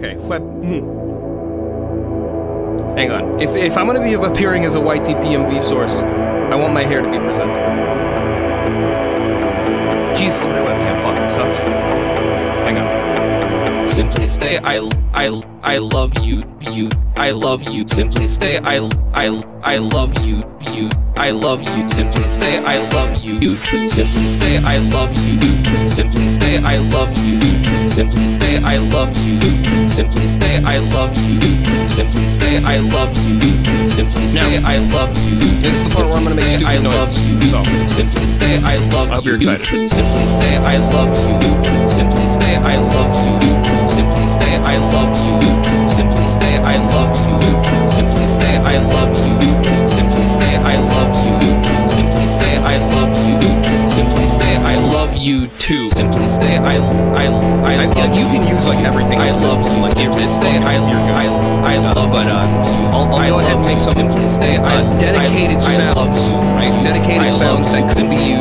Okay. What? Hmm. Hang on. If if I'm gonna be appearing as a YTPMV source, I want my hair to be presentable. Jesus, my webcam fucking sucks. Hang on. Simply stay. I I I love you. You. I love you. Simply stay. I I I love you. You. I love you. Simply stay. I love you. You. Simply stay. I love you. You. Simply stay. I love you. You. Simply stay. I love you. Simply stay. I love you. Simply stay. I love you. Simply stay. I love you. This is the part where I'm gonna make stupid I love you. So. Simply stay. I love you. I hope you're excited. Simply stay. I love you. Simply stay. I love you. You too. Simply stay. I I I, I love you. can use like everything. I love you. Like simply stay. I I I love. But uh, I'll, I'll go ahead and make some simply stay. I dedicated sounds. Right. Dedicated sounds that could be used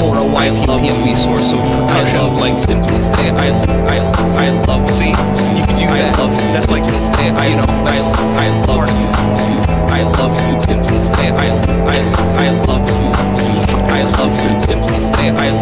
for a YTPMV source. So percussion, like simply stay. I I I love. See, you can use that. Love, that's like stay. I you know. I I love you. I love you. Simply stay. I I I love you. I love you. Simply stay. I I I love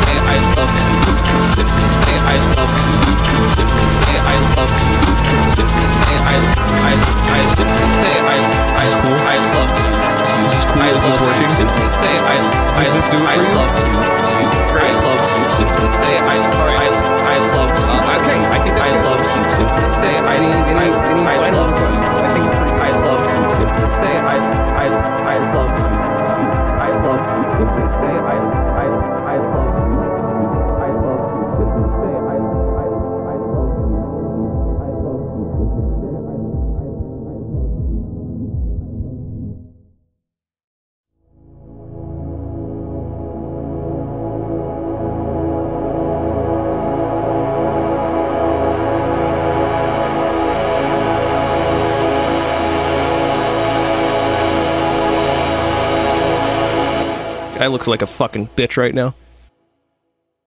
simply stay. I I I love you. This is. I Is this working? Simply stay. I I Does this do it I for you? love you. You. I love you. Simply stay. I I I love you. okay, I think I love you. Simply stay. I I love you. I Guy looks like a fucking bitch right now.